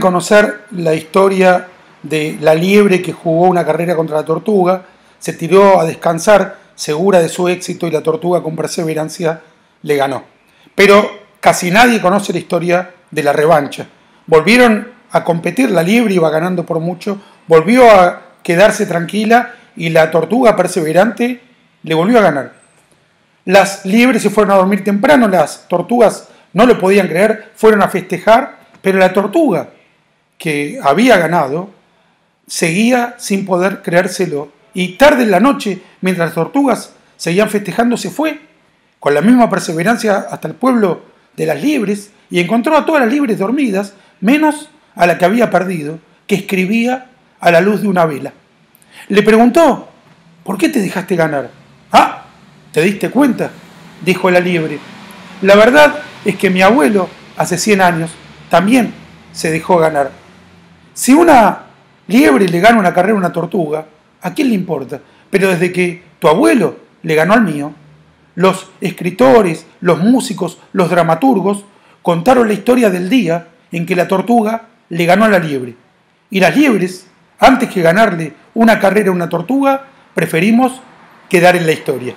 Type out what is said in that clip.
conocer la historia de la liebre que jugó una carrera contra la tortuga, se tiró a descansar segura de su éxito y la tortuga con perseverancia le ganó. Pero casi nadie conoce la historia de la revancha. Volvieron a competir, la liebre iba ganando por mucho, volvió a quedarse tranquila y la tortuga perseverante le volvió a ganar. Las liebres se fueron a dormir temprano, las tortugas no lo podían creer, fueron a festejar, pero la tortuga que había ganado seguía sin poder creérselo. Y tarde en la noche, mientras las tortugas seguían festejando, se fue con la misma perseverancia hasta el pueblo de las liebres y encontró a todas las liebres dormidas, menos a la que había perdido, que escribía a la luz de una vela. Le preguntó, ¿por qué te dejaste ganar? Ah, ¿te diste cuenta? dijo la liebre. La verdad es que mi abuelo, hace 100 años, también se dejó ganar. Si una liebre le gana una carrera a una tortuga, ¿a quién le importa? Pero desde que tu abuelo le ganó al mío, los escritores, los músicos, los dramaturgos contaron la historia del día en que la tortuga le ganó a la liebre. Y las liebres, antes que ganarle una carrera a una tortuga, preferimos quedar en la historia.